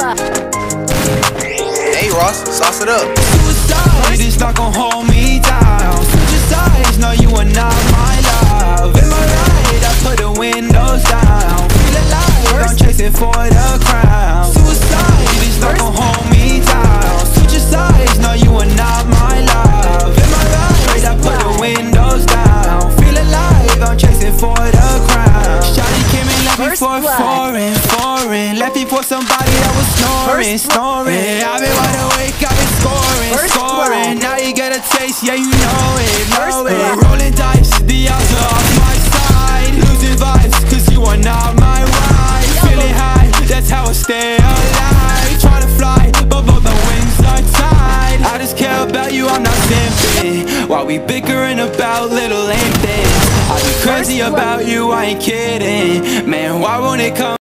Hey, Ross, sauce it up. Suicide is not gonna hold me down. Suicide, no, you are not my love. Am I right? I put the windows down. Feel alive, I'm chasing for the First for blood. foreign, foreign. Left me for somebody that was snoring, First snoring. I've been wide awake, I've been scoring, First scoring. blood. Now you get a taste, yeah, you know it, First know it. blood. Rolling dice, the odds are off my side. Losing vibes, cause you are not my wife. Feeling high, that's how I stay alive. Trying to fly, but both the wings are tied. I just care about you, I'm not simping. While we bickering about little lame things. I be crazy about you, I ain't kidding. Why won't it come?